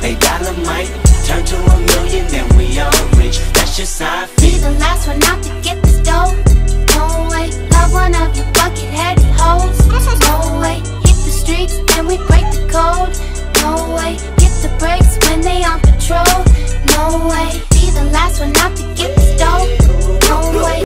they dynamite Turn to a million, then we all rich. That's just how feel. Be the last one out to get this dough. No way, love one of you bucket-headed hoes No way, hit the streets, and we break the code. No way, hit the brakes when they